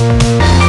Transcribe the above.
Música